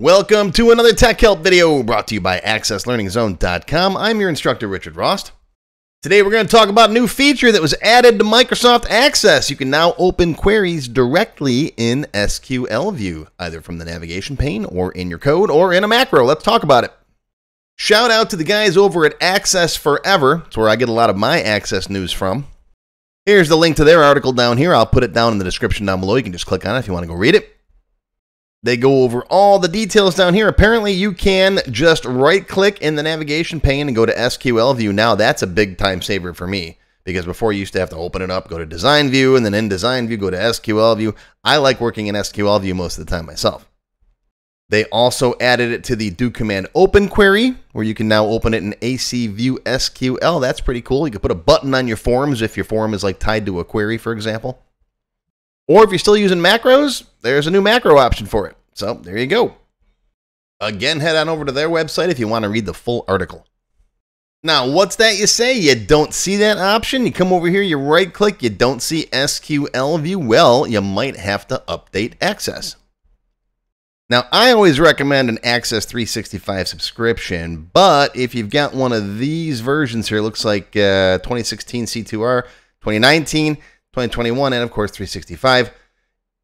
Welcome to another Tech Help video brought to you by AccessLearningZone.com. I'm your instructor, Richard Rost. Today we're going to talk about a new feature that was added to Microsoft Access. You can now open queries directly in SQL View, either from the navigation pane or in your code or in a macro. Let's talk about it. Shout out to the guys over at Access Forever. It's where I get a lot of my Access news from. Here's the link to their article down here. I'll put it down in the description down below. You can just click on it if you want to go read it. They go over all the details down here. Apparently, you can just right click in the navigation pane and go to SQL view. Now, that's a big time saver for me because before you used to have to open it up, go to design view, and then in design view, go to SQL view. I like working in SQL view most of the time myself. They also added it to the do command open query where you can now open it in acViewSQL. That's pretty cool. You can put a button on your forms if your form is like tied to a query, for example. Or if you're still using macros, there's a new macro option for it. So there you go. Again, head on over to their website if you want to read the full article. Now, what's that you say? You don't see that option? You come over here, you right click, you don't see SQL view? Well, you might have to update Access. Now, I always recommend an Access 365 subscription, but if you've got one of these versions here, looks like uh, 2016 C2R, 2019, 2021, and of course 365.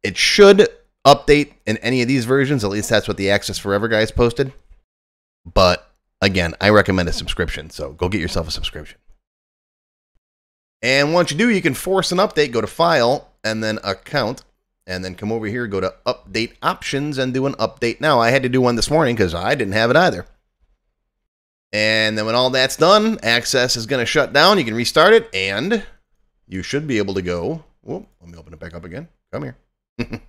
It should update in any of these versions. At least that's what the Access Forever guys posted. But again, I recommend a subscription. So go get yourself a subscription. And once you do, you can force an update. Go to File and then Account. And then come over here, go to Update Options and do an update now. I had to do one this morning because I didn't have it either. And then when all that's done, Access is going to shut down. You can restart it and you should be able to go. Whoop, let me open it back up again. Come here.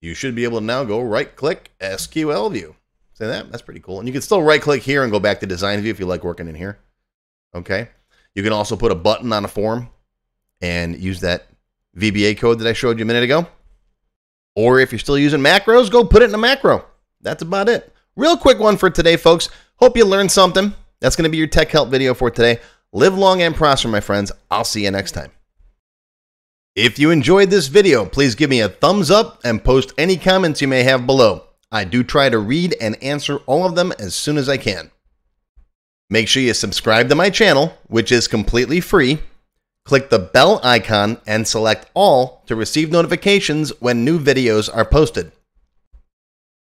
you should be able to now go right click SQL view. See that? That's pretty cool. And you can still right click here and go back to design view if you like working in here. Okay. You can also put a button on a form and use that VBA code that I showed you a minute ago. Or if you're still using macros, go put it in a macro. That's about it. Real quick one for today, folks. Hope you learned something. That's going to be your tech help video for today. Live long and prosper, my friends. I'll see you next time. If you enjoyed this video, please give me a thumbs up and post any comments you may have below. I do try to read and answer all of them as soon as I can. Make sure you subscribe to my channel, which is completely free. Click the bell icon and select all to receive notifications when new videos are posted.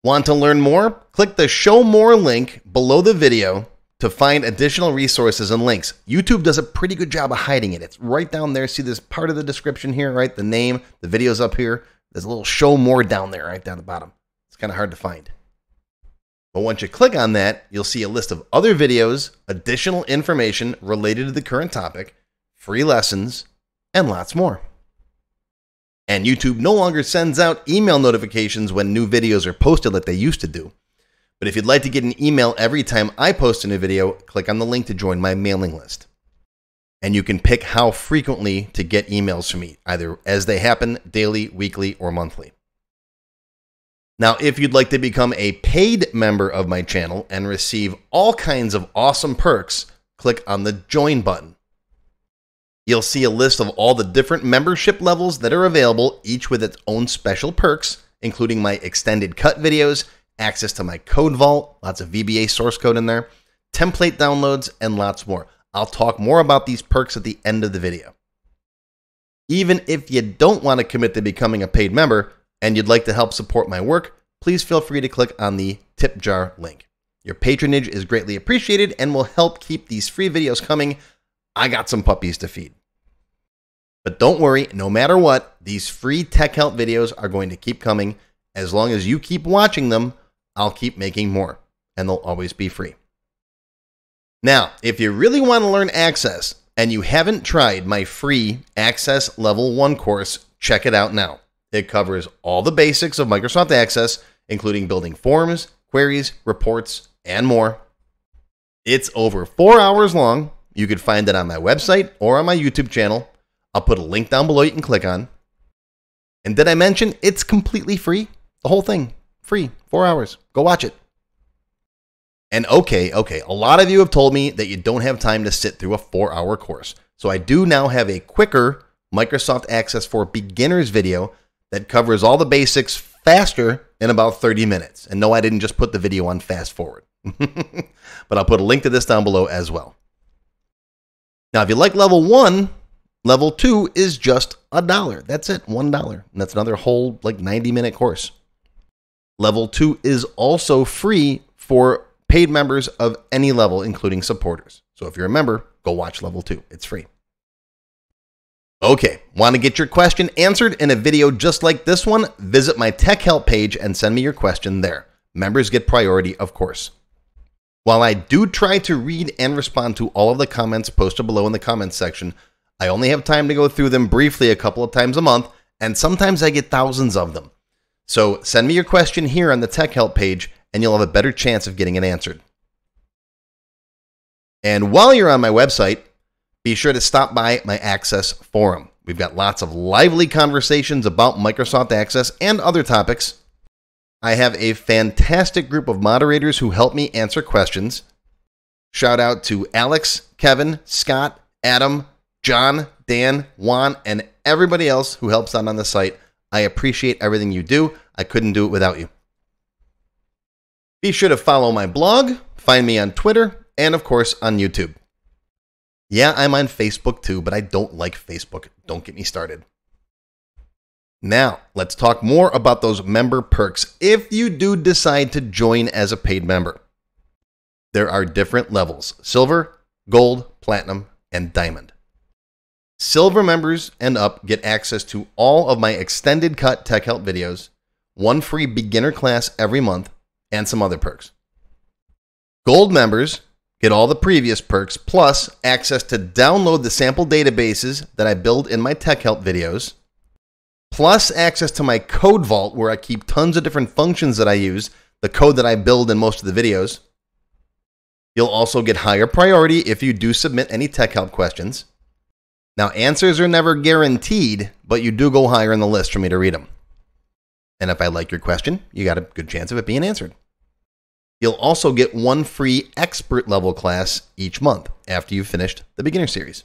Want to learn more? Click the show more link below the video to find additional resources and links. YouTube does a pretty good job of hiding it. It's right down there. See this part of the description here, right? The name, the video's up here. There's a little show more down there, right down the bottom. It's kind of hard to find. But once you click on that, you'll see a list of other videos, additional information related to the current topic, free lessons, and lots more. And YouTube no longer sends out email notifications when new videos are posted like they used to do. But if you'd like to get an email every time I post a new video, click on the link to join my mailing list. And you can pick how frequently to get emails from me, either as they happen, daily, weekly, or monthly. Now, if you'd like to become a paid member of my channel and receive all kinds of awesome perks, click on the join button. You'll see a list of all the different membership levels that are available, each with its own special perks, including my extended cut videos access to my code vault, lots of VBA source code in there, template downloads, and lots more. I'll talk more about these perks at the end of the video. Even if you don't want to commit to becoming a paid member and you'd like to help support my work, please feel free to click on the tip jar link. Your patronage is greatly appreciated and will help keep these free videos coming. I got some puppies to feed. But don't worry, no matter what, these free tech help videos are going to keep coming. As long as you keep watching them, I'll keep making more, and they'll always be free. Now, if you really want to learn Access and you haven't tried my free Access Level 1 course, check it out now. It covers all the basics of Microsoft Access, including building forms, queries, reports, and more. It's over four hours long. You can find it on my website or on my YouTube channel. I'll put a link down below you can click on. And did I mention it's completely free? The whole thing. Free, four hours. Go watch it. And okay, okay, a lot of you have told me that you don't have time to sit through a four hour course. So I do now have a quicker Microsoft Access for Beginners video that covers all the basics faster in about 30 minutes. And no, I didn't just put the video on fast forward, but I'll put a link to this down below as well. Now, if you like level one, level two is just a dollar. That's it, one dollar. And that's another whole like 90 minute course. Level two is also free for paid members of any level, including supporters. So if you're a member, go watch level two. It's free. Okay, want to get your question answered in a video just like this one? Visit my tech help page and send me your question there. Members get priority, of course. While I do try to read and respond to all of the comments posted below in the comments section, I only have time to go through them briefly a couple of times a month, and sometimes I get thousands of them. So send me your question here on the tech help page, and you'll have a better chance of getting it answered. And while you're on my website, be sure to stop by my Access forum. We've got lots of lively conversations about Microsoft Access and other topics. I have a fantastic group of moderators who help me answer questions. Shout out to Alex, Kevin, Scott, Adam, John, Dan, Juan, and everybody else who helps out on the site. I appreciate everything you do. I couldn't do it without you. Be sure to follow my blog, find me on Twitter, and of course on YouTube. Yeah, I'm on Facebook too, but I don't like Facebook. Don't get me started. Now, let's talk more about those member perks if you do decide to join as a paid member. There are different levels silver, gold, platinum, and diamond. Silver members and up get access to all of my extended cut tech help videos, one free beginner class every month, and some other perks. Gold members get all the previous perks plus access to download the sample databases that I build in my tech help videos, plus access to my code vault where I keep tons of different functions that I use, the code that I build in most of the videos. You'll also get higher priority if you do submit any tech help questions. Now, answers are never guaranteed, but you do go higher in the list for me to read them. And if I like your question, you got a good chance of it being answered. You'll also get one free expert level class each month after you've finished the beginner series.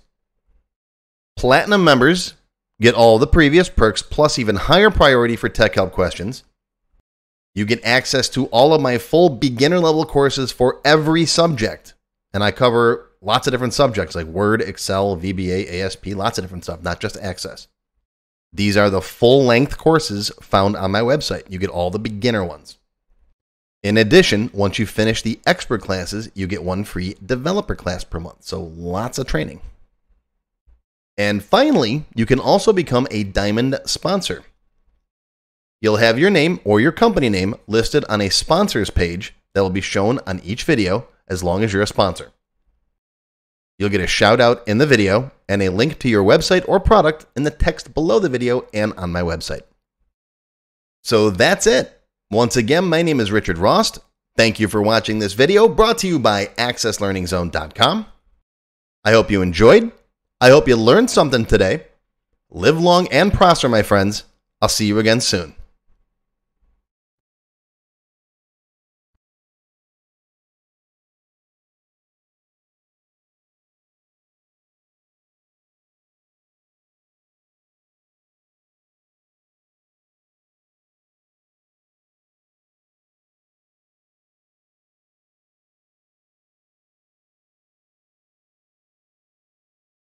Platinum members get all the previous perks plus even higher priority for tech help questions. You get access to all of my full beginner level courses for every subject. And I cover lots of different subjects like Word, Excel, VBA, ASP, lots of different stuff, not just Access. These are the full length courses found on my website. You get all the beginner ones. In addition, once you finish the expert classes, you get one free developer class per month. So lots of training. And finally, you can also become a diamond sponsor. You'll have your name or your company name listed on a sponsors page that will be shown on each video as long as you're a sponsor. You'll get a shout out in the video and a link to your website or product in the text below the video and on my website. So that's it. Once again, my name is Richard Rost. Thank you for watching this video brought to you by AccessLearningZone.com. I hope you enjoyed. I hope you learned something today. Live long and prosper, my friends. I'll see you again soon.